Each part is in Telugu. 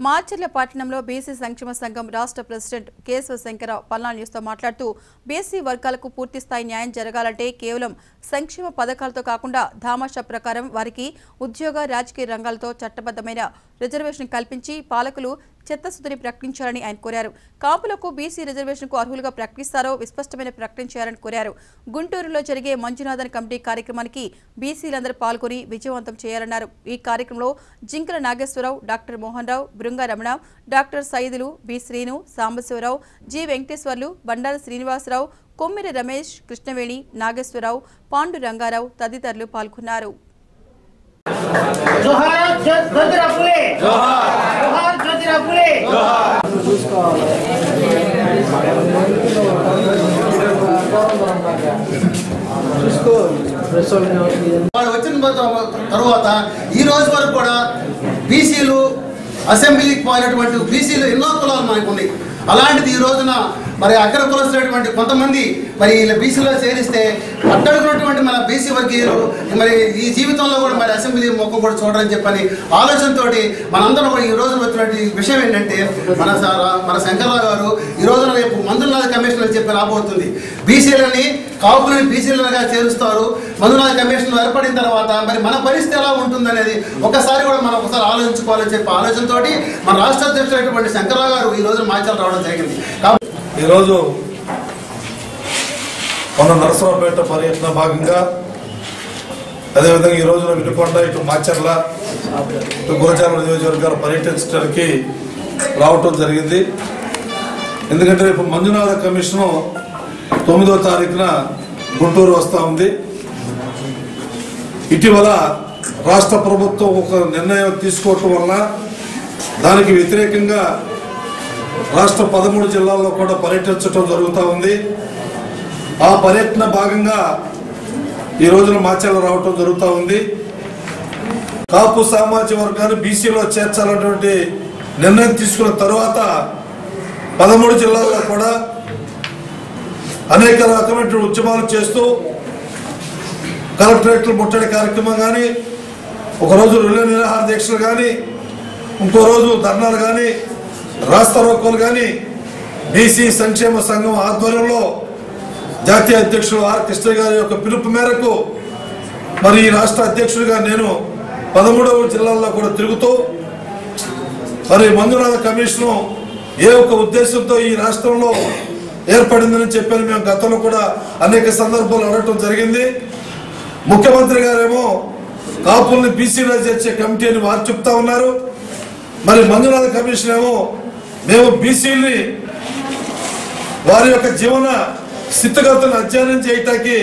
మార్చర్ల పట్టణంలో బీసీ సంక్షేమ సంఘం రాష్ట్ర ప్రెసిడెంట్ కేశవ శంకర పల్నా న్యూస్తో మాట్లాడుతూ బీసీ వర్గాలకు పూర్తి స్థాయి న్యాయం జరగాలంటే కేవలం సంక్షేమ పథకాలతో కాకుండా ధామాషా ప్రకారం వారికి ఉద్యోగ రాజకీయ రంగాలతో చట్టబద్దమైన రిజర్వేషన్ కల్పించి పాలకులు చిత్తశుద్ధిని ప్రకటించాలని ఆయన కోరారు కాపులకు బీసీ రిజర్వేషన్కు అర్హులుగా ప్రకటిస్తారో విస్పష్టమైన ప్రకటన చేయాలని కోరారు గుంటూరులో జరిగే మంజునాథన్ కమిటీ కార్యక్రమానికి బీసీలందరూ పాల్గొని విజయవంతం చేయాలన్నారు ఈ కార్యక్రమంలో Jinkala Nageswara Rao doctor Mohan Rao Brunga Ramana doctor Saidulu B Srinu Sambasiva Rao G Venkateswarlu Bandaru Srinivasa Rao Kommiri Ramesh Krishnaveni Nageswara Rao Pandu Ranga Rao తదితరులు పాల్గొన్నారు జోహార్ జోహార్ వచ్చిన తర్వాత ఈ రోజు వరకు కూడా బీసీలు అసెంబ్లీకి పోయినటువంటి బీసీలు ఎన్నో కులాలు మనకు ఉన్నాయి. అలాంటిది ఈ రోజున మరి అగ్ర కులస్తున్నటువంటి కొంతమంది మరి వీళ్ళ బీసీలో చేరిస్తే అట్టడుకున్నటువంటి మన బీసీ వర్గీయులు మరి ఈ జీవితంలో కూడా మరి అసెంబ్లీ మొక్క కూడా చూడరని చెప్పని ఆలోచనతో మనందరం కూడా ఈ రోజున వచ్చినటువంటి విషయం ఏంటంటే మన స- మన శంకర్రావు గారు ఈ రోజున రేపు మంత్రుల కమిషన్ అని చెప్పి రాబోతుంది. బీసీలని కాపులని బీసీలుగా చేరుస్తారు. మధునాథ కమిషన్ ఏర్పడిన తర్వాత మరి మన పరిస్థితి ఎలా ఉంటుందనేది ఒకసారి కూడా మనం ఒకసారి ఆలోచించుకోవాలని చెప్పి ఆలోచనతోటి మన రాష్ట్ర అధ్యక్షుడైనటువంటి శంకరరావు గారు ఈ రోజు మాచాలు రావడం జరిగింది. కాబట్టి ఈరోజు మన నరసరావుపేట పర్యటన భాగంగా అదేవిధంగా ఈ రోజున వినుకొండ ఇటు మాచర్ల ఇటు గురజాల నియోజకవర్గాలు పర్యటించడానికి రావటం జరిగింది. ఎందుకంటే రేపు మంజునాథ కమిషను తొమ్మిదో తారీఖున గుంటూరు వస్తూ ఉంది. ఇటీవల రాష్ట్ర ప్రభుత్వం ఒక నిర్ణయం తీసుకోవటం వల్ల దానికి వ్యతిరేకంగా రాష్ట్ర పదమూడు జిల్లాల్లో కూడా పర్యటించడం జరుగుతూ ఉంది. ఆ పర్యటన భాగంగా ఈ రోజున మాచర్ల రావటం జరుగుతూ ఉంది. కాపు సామాజిక వర్గాన్ని బీసీలో చేర్చాలన్నటువంటి నిర్ణయం తీసుకున్న తర్వాత పదమూడు జిల్లాల్లో కూడా అనేక రకమైన ఉద్యమాలు చేస్తూ కలెక్టరేట్లు ముట్టడి కార్యక్రమం కానీ ఒకరోజు రుణ నిరాహార దీక్షలు కానీ ఇంకో రోజు ధర్నాలు కానీ రాస్తా రోకోలు కానీ బీసీ సంక్షేమ సంఘం ఆధ్వర్యంలో జాతీయ అధ్యక్షుడు ఆర్ కృష్ణ గారి యొక్క పిలుపు మేరకు మరి ఈ రాష్ట్ర అధ్యక్షుడిగా నేను పదమూడవ జిల్లాల్లో కూడా తిరుగుతూ మరి మంజునాథ కమిషను ఏ ఒక్క ఉద్దేశంతో ఈ రాష్ట్రంలో ఏర్పడిందని చెప్పాను మేము గతంలో కూడా అనేక సందర్భాలు అడగటం జరిగింది. ముఖ్యమంత్రి గారేమో కాపుల్ని బీసీలో చేర్చే కమిటీ అని వారు చెప్తా ఉన్నారు. మరి మంజునాథ కమిషన్ ఏమో మేము బీసీని వారి యొక్క జీవన స్థితిగతులను అధ్యయనం చేయటానికి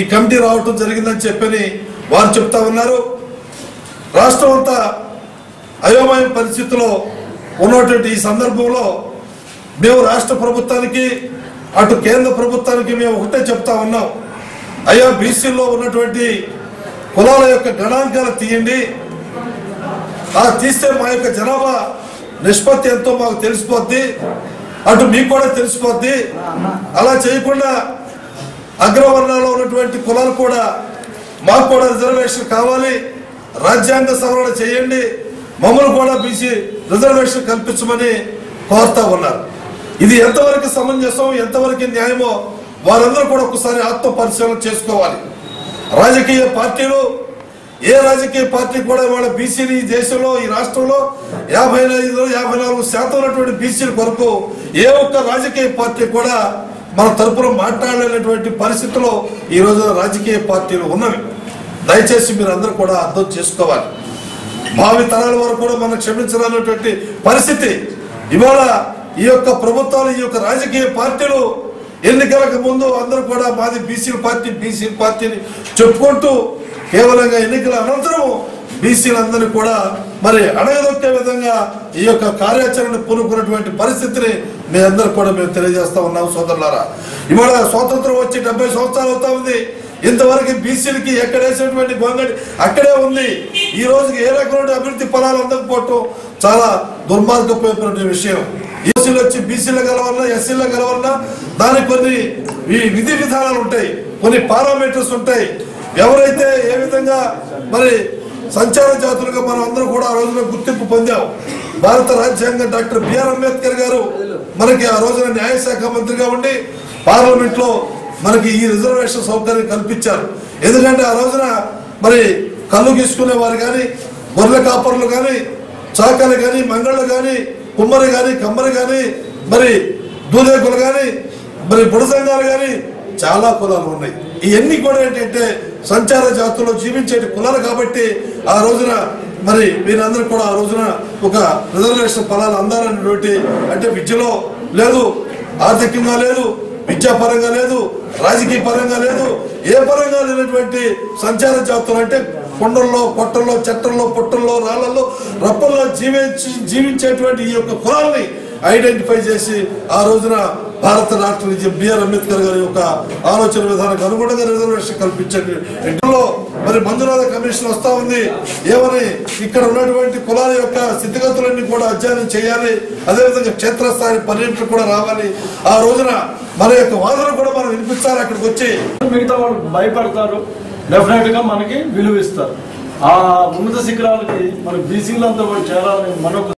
ఈ కమిటీ రావటం జరిగిందని చెప్పని వారు చెప్తా ఉన్నారు. రాష్ట్రం అంతా అయోమయ పరిస్థితిలో ఉన్నటువంటి ఈ సందర్భంలో మేము రాష్ట్ర ప్రభుత్వానికి అటు కేంద్ర ప్రభుత్వానికి మేము ఒకటే చెప్తా ఉన్నాం. అయ్యా బీసీలో ఉన్నటువంటి కులాల యొక్క గణాంకాలు తీయండి. ఆ తీస్తే మా యొక్క జనాభా నిష్పత్తి ఎంతో మాకు తెలిసిపోద్ది. అటు మీకు కూడా తెలిసిపోద్ది. అలా చేయకుండా అగ్రవర్ణాల్లో ఉన్నటువంటి కులాలు కూడా మాకు కూడా రిజర్వేషన్ కావాలి. రాజ్యాంగ సవరణ చేయండి. మమ్మల్ని కూడా బీసీ రిజర్వేషన్ కల్పించమని కోరుతా ఉన్నారు. ఇది ఎంతవరకు సమంజసం ఎంతవరకు న్యాయమో వారందరూ కూడా ఒకసారి ఆత్మ పరిశీలన చేసుకోవాలి. రాజకీయ పార్టీలు ఏ రాజకీయ పార్టీ కూడా వాళ్ళ బీసీని ఈ దేశంలో ఈ రాష్ట్రంలో యాభై ఐదు యాభై నాలుగు శాతం ఉన్నటువంటి బీసీల కొరకు ఏ ఒక్క రాజకీయ పార్టీ కూడా మన తరపున మాట్లాడలేనటువంటి పరిస్థితిలో ఈ రోజు రాజకీయ పార్టీలు ఉన్నవి. దయచేసి మీరు అందరూ కూడా అర్థం చేసుకోవాలి. భావి తరాల వారు కూడా మనం క్షమించాలన్నటువంటి పరిస్థితి. ఇవాళ ఈ యొక్క ప్రభుత్వాలు ఈ యొక్క రాజకీయ పార్టీలు ఎన్నికలకు ముందు అందరూ కూడా మాది బీసీ పార్టీ బీసీ పార్టీని చెప్పుకుంటూ కేవలంగా ఎన్నికల అనంతరం బీసీలందరూ కూడా మరి అడగదొక్కే విధంగా ఈ యొక్క కార్యాచరణ పూనుకున్నటువంటి పరిస్థితిని మీ అందరూ కూడా మేము తెలియజేస్తా ఉన్నాం సోదరులారా. ఇవాళ స్వాతంత్రం వచ్చి డెబ్బై సంవత్సరాలు అవుతా ఉంది. ఇంతవరకు బీసీలకి ఎక్కడ వేసినటువంటి గొంగడి అక్కడే ఉంది. ఈ రోజుకి ఏ రకమైన అభివృద్ధి ఫలాలు అందకపోవటం చాలా దుర్మార్గపోయినటువంటి విషయం. ఎస్సీలు వచ్చి బీసీలు కలవాలన్నా ఎస్సీలో కలవాలన్నా దానికి కొన్ని ఈ విధి విధానాలు ఉంటాయి కొన్ని పారామీటర్స్ ఉంటాయి. ఎవరైతే ఏ విధంగా మరి సంచార జాతులుగా మనం అందరూ కూడా ఆ రోజున గుర్తింపు పొందాం. భారత రాజ్యాంగం డాక్టర్ బిఆర్ అంబేద్కర్ గారు మనకి ఆ రోజున న్యాయశాఖ మంత్రిగా ఉండి పార్లమెంట్లో మనకి ఈ రిజర్వేషన్ సౌకర్యం కల్పించారు. ఎందుకంటే ఆ రోజున మరి కళ్ళు గీసుకునే వారు కానీ గొర్రెల కాపర్లు కానీ చాకలు కానీ మంగళ్ళు కానీ కుమ్మరి కానీ కమ్మరి కానీ మరి దూదేకులు కానీ మరి బుడసంగాలు కానీ చాలా కులాలు ఉన్నాయి. ఇవన్నీ కూడా ఏంటంటే సంచార జాతుల్లో జీవించే కులాలు కాబట్టి ఆ రోజున మరి వీరందరూ కూడా ఆ రోజున ఒక రిజర్వేషన్ ఫలాలు అందాలనేటువంటి అంటే విద్యలో లేదు ఆర్థికంగా లేదు విద్యాపరంగా లేదు రాజకీయ పరంగా లేదు ఏ పరంగా లేనటువంటి సంచార జాతులు అంటే కొండల్లో పొట్టల్లో చెట్టల్లో పుట్టల్లో రాళ్ళ రప్పల్లో జీవించి జీవించేటువంటి ఈ యొక్క కులాల్ని ఐడెంటిఫై చేసి ఆ రోజున భారత రాష్ట్ర బిఆర్ అంబేద్కర్ గారి యొక్క ఆలోచన విధానానికి అనుగుణంగా రిజర్వేషన్ కల్పించండి. ఇంట్లో మరి మంజునాథ కమిషన్ వస్తా ఉంది. ఏమని? ఇక్కడ ఉన్నటువంటి కులాల యొక్క స్థితిగతులన్నీ కూడా అధ్యయనం చేయాలి. అదేవిధంగా క్షేత్రస్థాయి పర్యటన కూడా రావాలి. ఆ రోజున మన యొక్క వాదన కూడా మనం వినిపిస్తారు అక్కడికి వచ్చి? మిగతా వాళ్ళు భయపడతారు. డెఫినెట్గా మనకి విలువిస్తారు. ఆ ఉన్నత శిఖరాలకి మన బీసీలంతా కూడా చేరాలని మనకు